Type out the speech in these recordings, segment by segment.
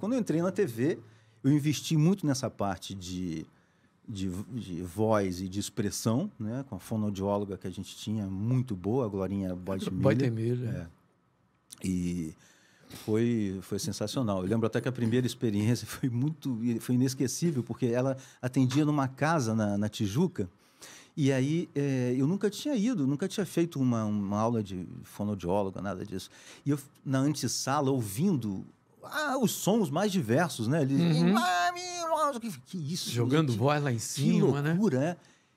Quando eu entrei na TV, eu investi muito nessa parte de, de, de voz e de expressão, né? Com a fonoaudióloga que a gente tinha, muito boa, a Glorinha Boitmiller. Boitemilha. É. E foi, foi sensacional. Eu lembro até que a primeira experiência foi muito foi inesquecível, porque ela atendia numa casa na, na Tijuca. E aí é, eu nunca tinha ido, nunca tinha feito uma, uma aula de fonoaudióloga, nada disso. E eu, na antessala, ouvindo ah, os sons mais diversos, né? Ele, que, que isso? Jogando que, voz lá em que cima, né? loucura, é.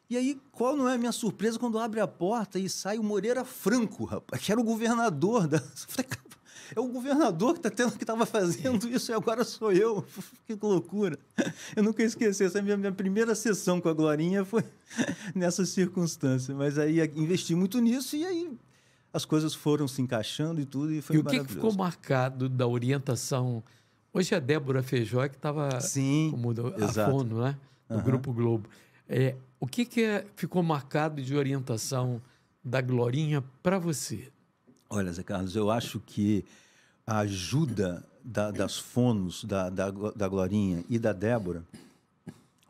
E aí, qual não é a minha surpresa quando abre a porta e sai o Moreira Franco, rapaz, que era o governador da. É o governador que tá tendo que estava fazendo isso e agora sou eu. Que loucura. Eu nunca esqueci. Essa minha, minha primeira sessão com a Glorinha foi nessa circunstância. Mas aí investi muito nisso e aí as coisas foram se encaixando e tudo. E foi E o que, ficou marcado da orientação? Hoje é a Débora Feijó que estava como do, a fono, né? Do Aham. Grupo Globo. É, o que, que é- ficou marcado de orientação da Glorinha para você? Olha, Zé Carlos, eu acho que a ajuda da- das fonos, da, da, da Glorinha e da Débora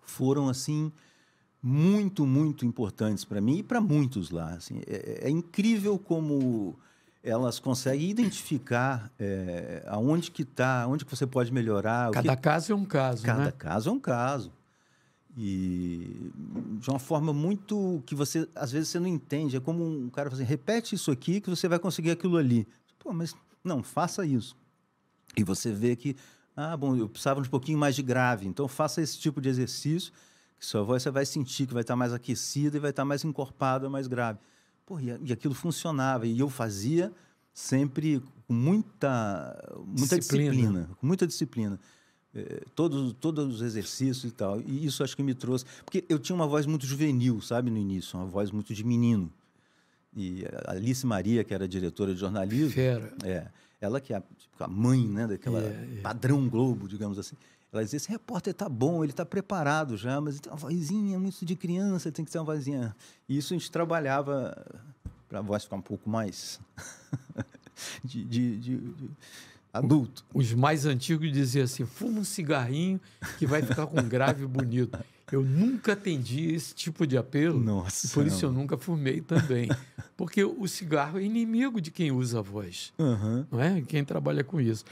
foram, assim, muito, muito importantes para mim e para muitos lá. Assim, é, é incrível como elas conseguem identificar é, aonde que está, onde que você pode melhorar. o que- Cada caso é um caso, Cada né? caso é um caso. E de uma forma muito que você, às vezes, você não entende. É como um cara assim, repete isso aqui que você vai conseguir aquilo ali. Pô, mas não, faça isso. E você vê que, ah, bom, eu precisava de um pouquinho mais de grave. Então, faça esse tipo de exercício sua voz você vai sentir que vai estar mais aquecida e vai estar mais encorpada, mais grave. Pô, e, e aquilo funcionava. E eu fazia sempre com muita, muita Disciplina. disciplina. com muita disciplina. Eh, todos, todos os exercícios e tal. E isso acho que me trouxe. Porque eu tinha uma voz muito juvenil, sabe, no início, uma voz muito de menino. E a Alice Maria, que era diretora de jornalismo, Fera. é, ela que é a, tipo, a mãe, né, daquela É, é. padrão Globo, digamos assim. Ela dizia: esse repórter tá bom, ele tá preparado já, mas tem uma vozinha muito de criança, tem que ter uma vozinha. E isso a gente trabalhava para a voz ficar um pouco mais de, de- de- de adulto. Os mais antigos diziam assim: fuma um cigarrinho que vai ficar com um grave bonito. Eu nunca atendi esse tipo de apelo. Nossa, por isso eu nunca fumei também. Porque o cigarro é inimigo de quem usa a voz, Aham. não é? Quem trabalha com isso.